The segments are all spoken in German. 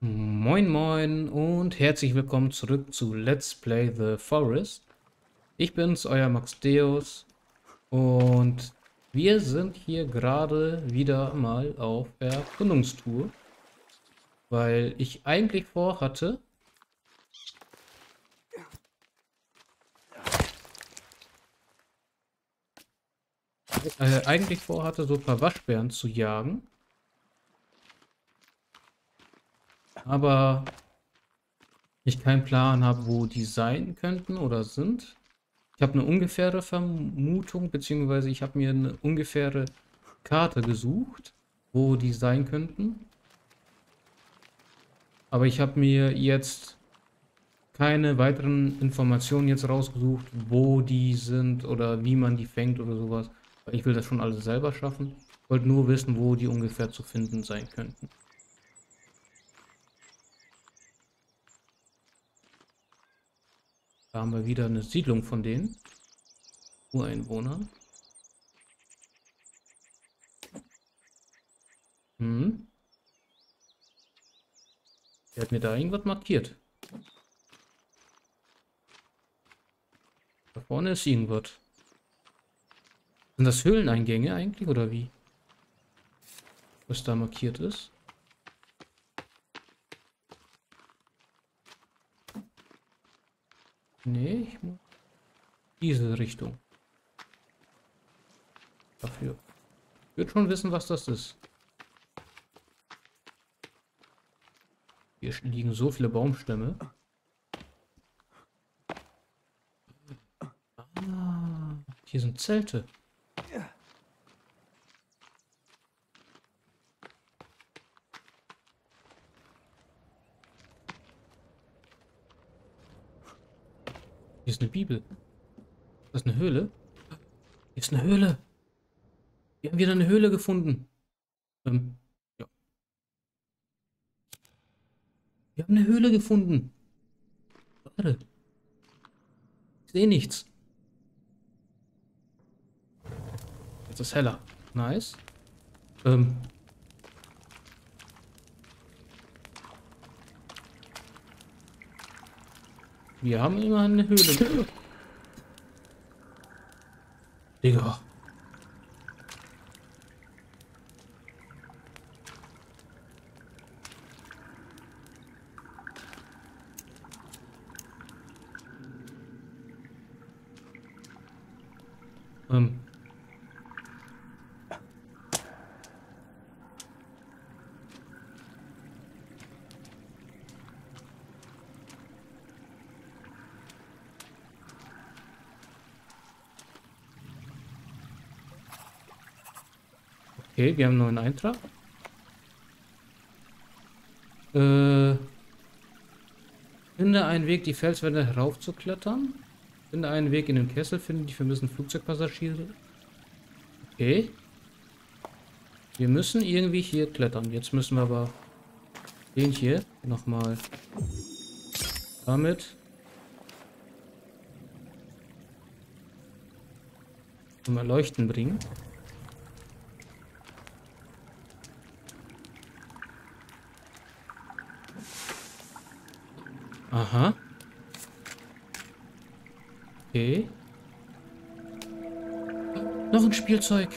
Moin moin und herzlich willkommen zurück zu Let's Play The Forest. Ich bin's, euer Max Deus und wir sind hier gerade wieder mal auf Erkundungstour, weil ich eigentlich vorhatte, äh, eigentlich vorhatte, so ein paar Waschbären zu jagen. Aber ich keinen Plan habe, wo die sein könnten oder sind. Ich habe eine ungefähre Vermutung, beziehungsweise ich habe mir eine ungefähre Karte gesucht, wo die sein könnten. Aber ich habe mir jetzt keine weiteren Informationen jetzt rausgesucht, wo die sind oder wie man die fängt oder sowas. Ich will das schon alles selber schaffen. Ich wollte nur wissen, wo die ungefähr zu finden sein könnten. Da haben wir wieder eine Siedlung von den Ureinwohnern. Hm. Der hat mir da irgendwas markiert. Da vorne ist irgendwas. Sind das Höhleneingänge eigentlich oder wie? Was da markiert ist? Nee, ich muss diese Richtung. Dafür. Ich würde schon wissen, was das ist. Hier liegen so viele Baumstämme. Ah, hier sind Zelte. Hier ist eine Bibel. Das ist eine Höhle. Hier ist eine Höhle. Wir haben wieder eine Höhle gefunden. Ähm, ja. Wir haben eine Höhle gefunden. Warte. Ich sehe nichts. Jetzt ist heller. Nice. Ähm, Wir haben immer eine Höhle. Digga. Ähm. Okay, wir haben einen Eintrag. Äh, finde einen Weg, die Felswände heraufzuklettern. Finde einen Weg in den Kessel, finde die vermissten Flugzeugpassagiere. Okay. Wir müssen irgendwie hier klettern. Jetzt müssen wir aber den hier nochmal damit mal leuchten bringen. Aha. Okay. Noch ein Spielzeug.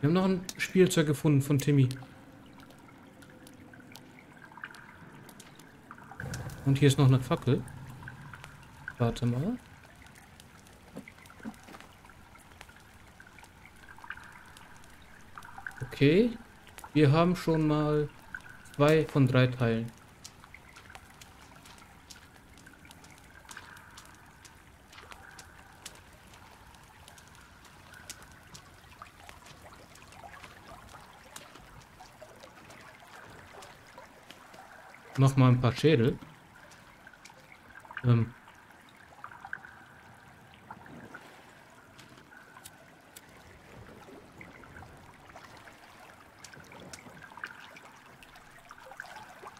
Wir haben noch ein Spielzeug gefunden von Timmy. Und hier ist noch eine Fackel. Warte mal. Okay. Wir haben schon mal Zwei von drei Teilen. Noch mal ein paar Schädel. Ähm,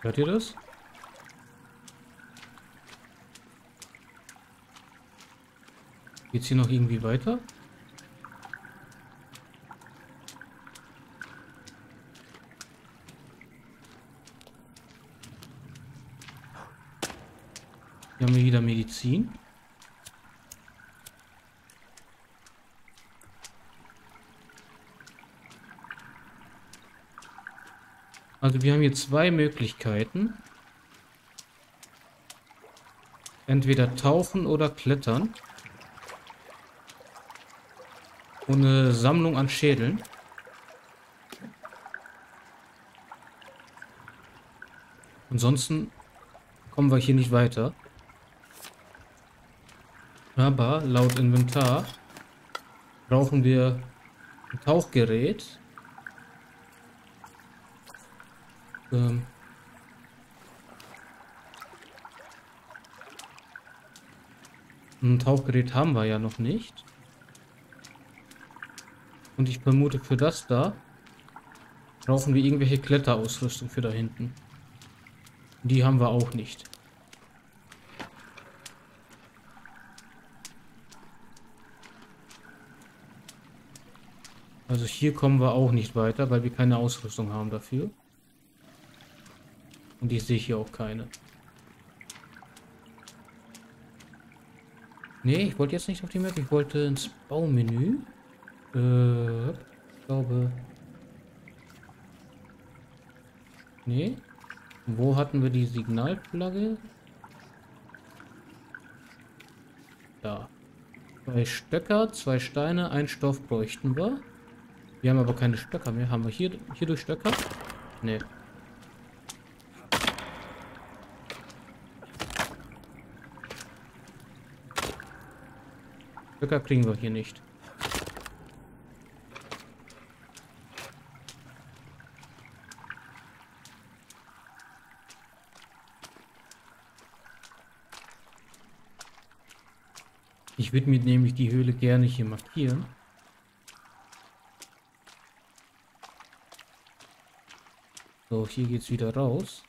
Hört ihr das? Geht's hier noch irgendwie weiter? Hier haben wir wieder Medizin. Also wir haben hier zwei Möglichkeiten. Entweder tauchen oder klettern. Eine Sammlung an Schädeln. Ansonsten kommen wir hier nicht weiter. Aber laut Inventar brauchen wir ein Tauchgerät. Ähm ein Tauchgerät haben wir ja noch nicht. Und ich vermute für das da brauchen wir irgendwelche Kletterausrüstung für da hinten. Die haben wir auch nicht. Also hier kommen wir auch nicht weiter, weil wir keine Ausrüstung haben dafür. Und ich sehe hier auch keine. Nee, ich wollte jetzt nicht auf die Map. Ich wollte ins Baumenü. Äh, ich glaube... Nee. Wo hatten wir die Signalflagge? Da. Zwei Stöcker, zwei Steine, ein Stoff bräuchten wir. Wir haben aber keine Stöcker mehr. Haben wir hier, hier durch Stöcker? Nee. Stöcker kriegen wir hier nicht. Ich würde mir nämlich die Höhle gerne hier markieren. So, hier geht's wieder raus.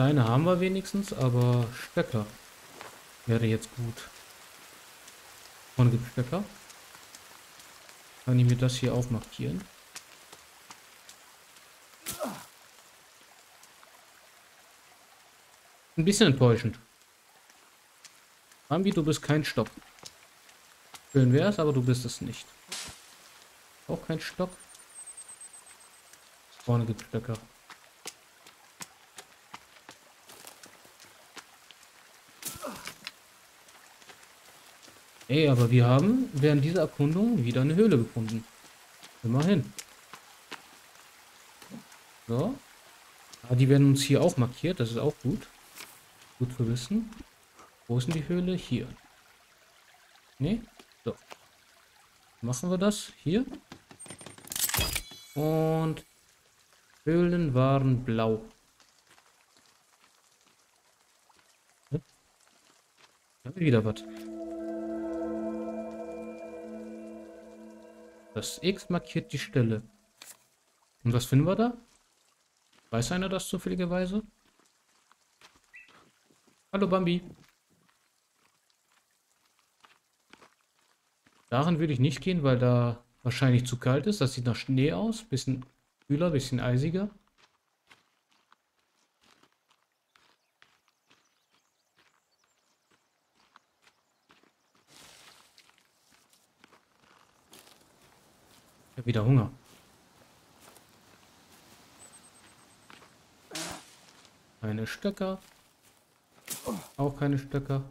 Steine haben wir wenigstens, aber Stöcker wäre jetzt gut. Vorne gibt Stöcker. Kann ich mir das hier auch? Ein bisschen enttäuschend. Bambi, du bist kein Stock. Schön wär's, aber du bist es nicht. Auch kein Stock. Vorne gibt Stöcker. Ey, aber wir haben während dieser Erkundung wieder eine Höhle gefunden. Immerhin. So. Ah, die werden uns hier auch markiert, das ist auch gut. Gut zu wissen. Wo ist denn die Höhle? Hier. Ne? So. Machen wir das hier. Und Höhlen waren blau. Hm? wieder was. Das X markiert die Stelle. Und was finden wir da? Weiß einer das zufälligerweise? Hallo Bambi. Darin würde ich nicht gehen, weil da wahrscheinlich zu kalt ist. Das sieht nach Schnee aus. Bisschen kühler, bisschen eisiger. Wieder Hunger. Keine Stöcker. Auch keine Stöcker.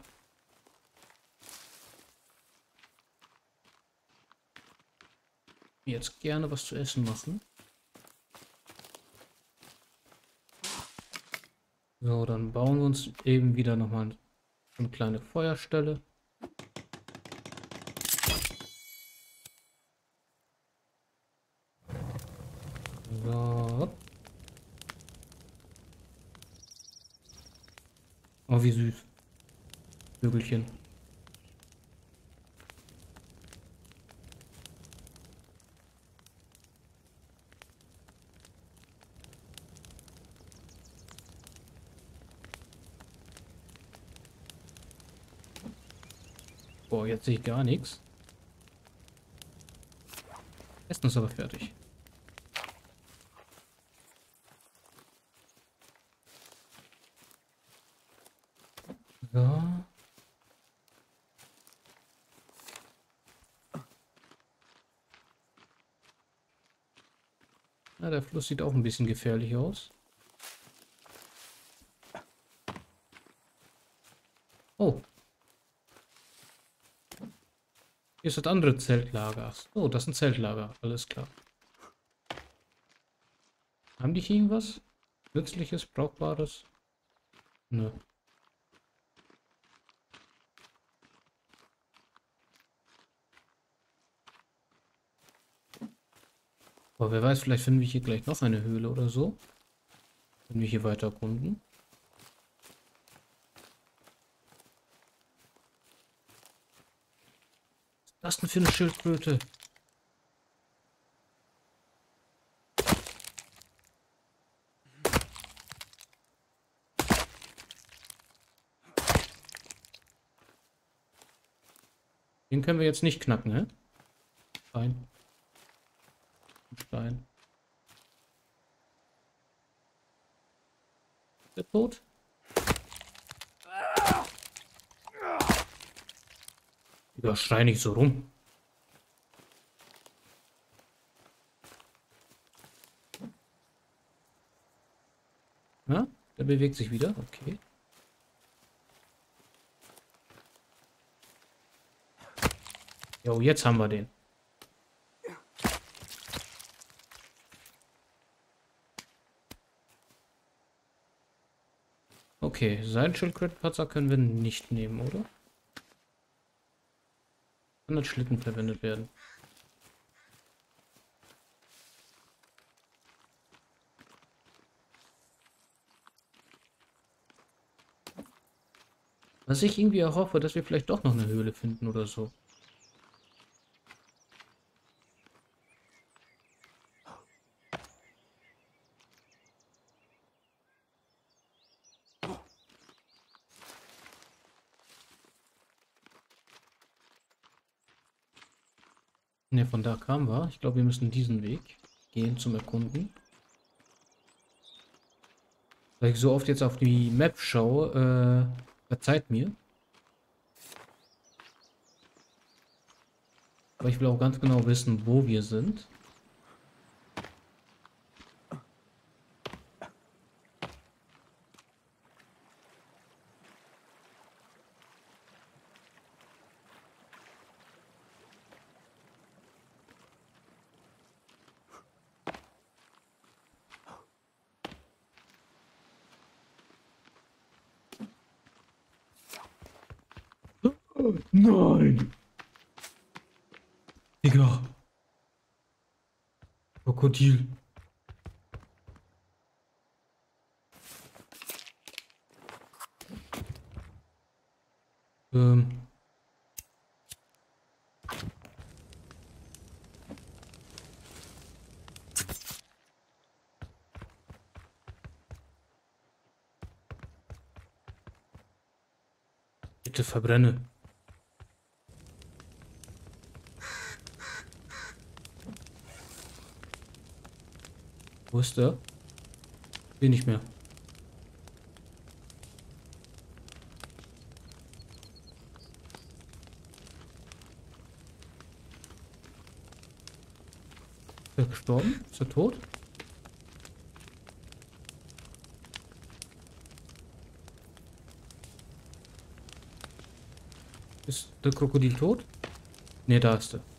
Jetzt gerne was zu essen machen. So, dann bauen wir uns eben wieder nochmal eine kleine Feuerstelle. Oh, wie süß. Vögelchen. Boah, jetzt sehe ich gar nichts. Essen ist aber fertig. Na, der Fluss sieht auch ein bisschen gefährlich aus. Oh. Hier ist das andere Zeltlager. Oh, das ist ein Zeltlager. Alles klar. Haben die hier irgendwas? Nützliches, Brauchbares? Nö. Aber wer weiß, vielleicht finden wir hier gleich noch eine Höhle oder so. Wenn wir hier weiter erkunden. Was ist denn für eine Schildkröte? Den können wir jetzt nicht knacken, ne? Fein. Stein. Ist der tot? Ja, schrei nicht so rum. Ja, der bewegt sich wieder. Okay. Jo, jetzt haben wir den. Okay, Seilschildkrötenpatzer können wir nicht nehmen, oder? Kann als Schlitten verwendet werden. Was ich irgendwie erhoffe, dass wir vielleicht doch noch eine Höhle finden oder so. Ne, von da kamen wir. Ich glaube, wir müssen diesen Weg gehen zum Erkunden. Weil ich so oft jetzt auf die Map schaue, äh, verzeiht mir. Aber ich will auch ganz genau wissen, wo wir sind. Nein! Digga. Krokodil. Ähm. Bitte verbrenne. Wo ist der? Hier nicht mehr. Ist er gestorben? Ist er tot? Ist der Krokodil tot? Ne, da ist er.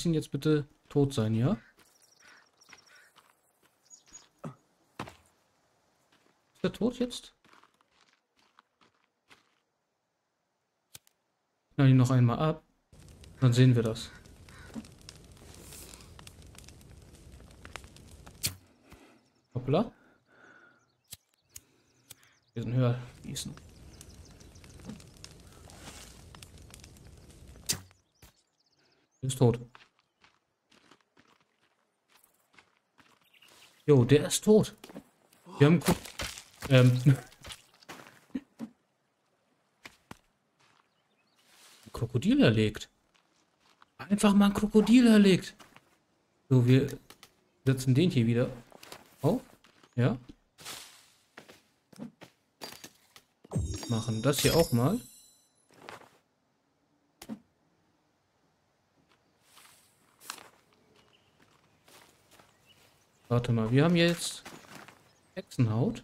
Lass ihn jetzt bitte tot sein, ja? Ist er tot jetzt? Knall ihn noch einmal ab. Dann sehen wir das. Hoppla. Wir sind höher gießen. Ist tot. Jo, der ist tot. Wir haben... Ko ähm... Krokodil erlegt. Einfach mal ein Krokodil erlegt. So, wir setzen den hier wieder auf. Ja. Machen das hier auch mal. Warte mal, wir haben jetzt Hexenhaut.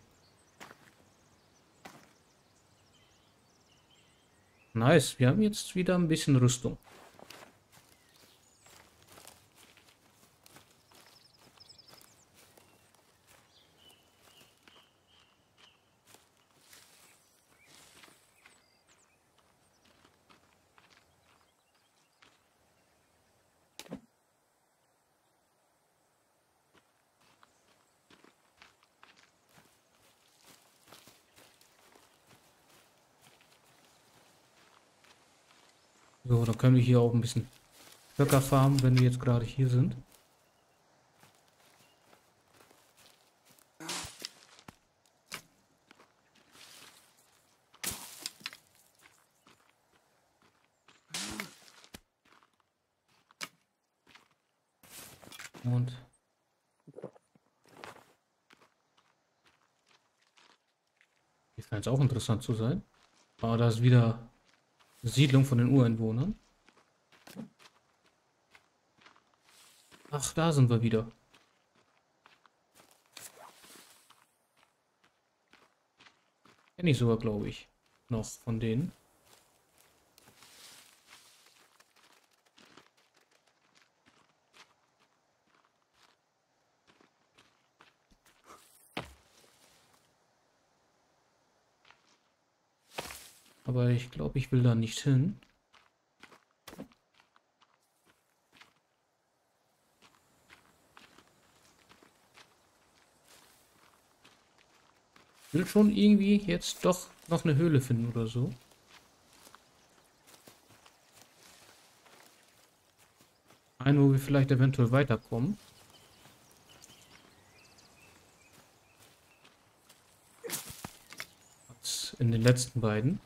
Nice, wir haben jetzt wieder ein bisschen Rüstung. So, dann können wir hier auch ein bisschen Böcker farmen, wenn wir jetzt gerade hier sind. Und hier scheint es auch interessant zu sein. Aber da ist wieder Siedlung von den Ureinwohnern. Ach, da sind wir wieder. Kenne ich sogar, glaube ich, noch von denen. Aber ich glaube, ich will da nicht hin. Will schon irgendwie jetzt doch noch eine Höhle finden oder so. Ein, wo wir vielleicht eventuell weiterkommen. In den letzten beiden.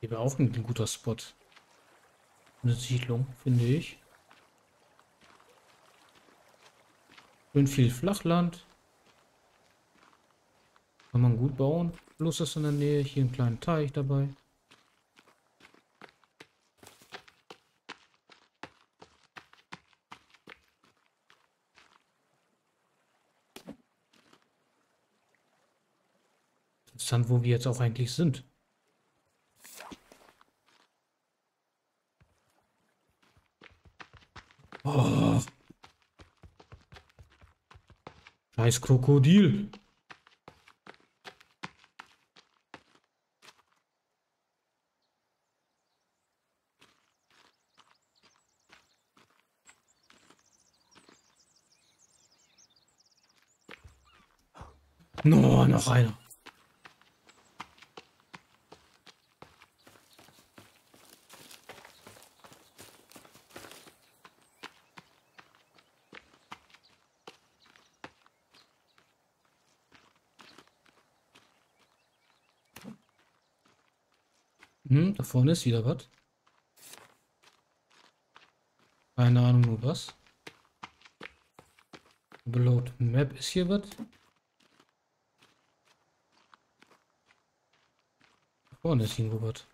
Hier wäre auch ein guter Spot. Eine Siedlung, finde ich. Schön viel Flachland. Kann man gut bauen. Fluss ist in der Nähe. Hier ein kleiner Teich dabei. Interessant, wo wir jetzt auch eigentlich sind. Oh. Scheiß Krokodil. No, noch einer. Hm, da vorne ist wieder was. Keine Ahnung nur was. Beload Map ist hier was. Da vorne ist irgendwo was.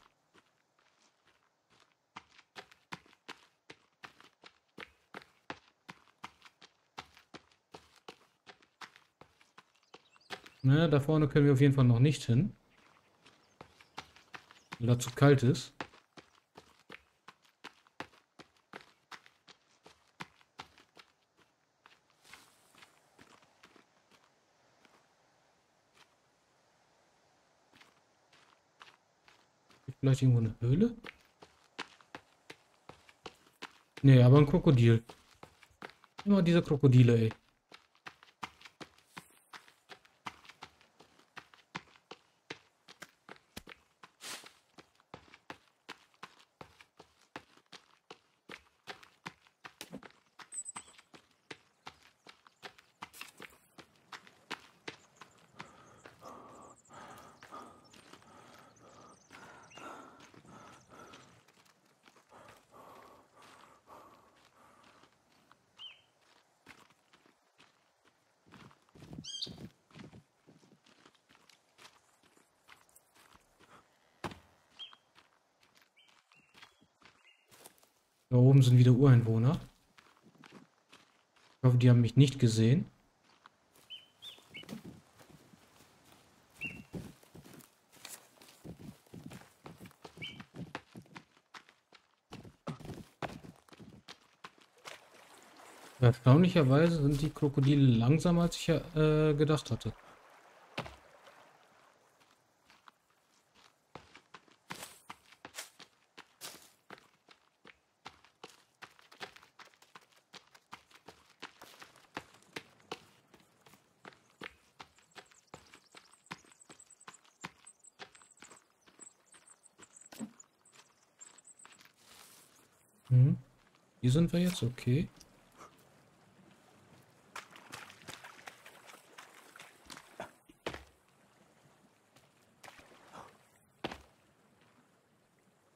Na, da vorne können wir auf jeden Fall noch nicht hin. Weil da zu kalt ist. vielleicht irgendwo eine Höhle? Nee, aber ein Krokodil. Immer diese Krokodile, ey. Da oben sind wieder Ureinwohner. Ich hoffe, die haben mich nicht gesehen. Erstaunlicherweise sind die Krokodile langsamer, als ich äh, gedacht hatte. Hm. Hier sind wir jetzt, okay.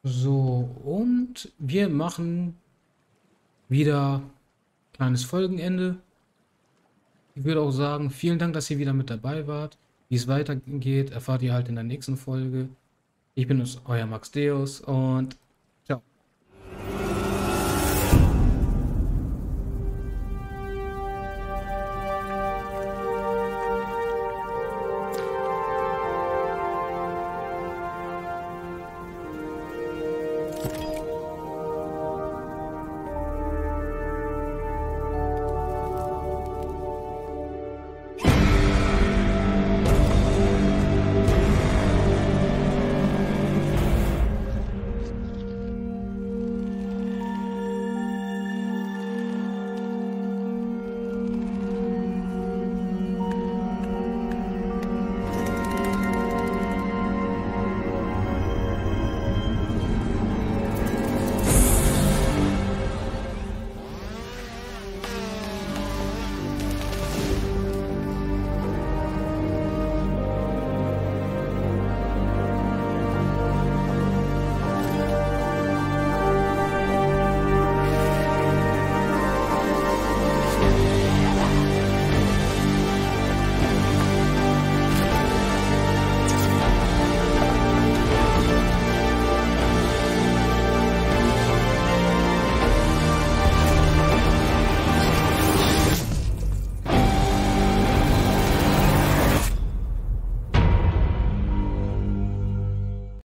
So, und wir machen wieder kleines Folgenende. Ich würde auch sagen, vielen Dank, dass ihr wieder mit dabei wart. Wie es weitergeht, erfahrt ihr halt in der nächsten Folge. Ich bin euer Max Deus und